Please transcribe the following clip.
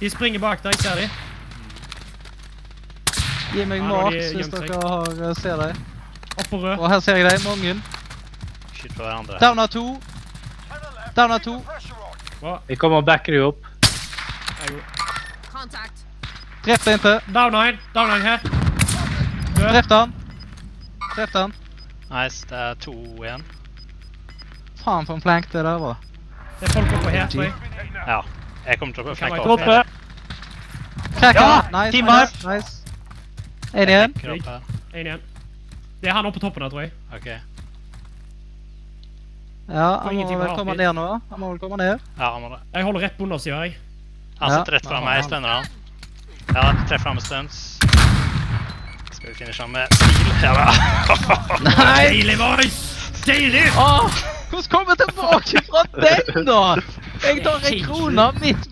De springer bak deg, ser de. Gi meg mat de hvis dere har, eh, ser deg. Oppå på rød. Og her ser jeg deg, mange. Skyt på hverandre. Downa to. Downa to. Bra. Vi kommer og backer deg opp. Drept en til. Downa en. Down en her. Død. Drept han. Drept han. Nice, det er to igjen. Faen for en flank det der var. Det er folk oppe her, tror jeg. Ja. Jeg kommer til å Kan flekke opp. Crack Ja. Nice, team nice, nice. En igjen. Her. En igjen. Det er han oppe på toppen her, tror jeg. Ok. Ja, han må vel komme ned nå. Han må vel komme ned. Ja, han må det. Jeg holder rett på undersida, jeg. Han sitter rett fra meg, stønner han. Ja, treff han med stunts. Skal vi finne han med stil? Ja da. Nei! Deilig, boys! Deilig! Åh, hvordan kommer jeg tilbake fra den da? Jeg tar en krone midt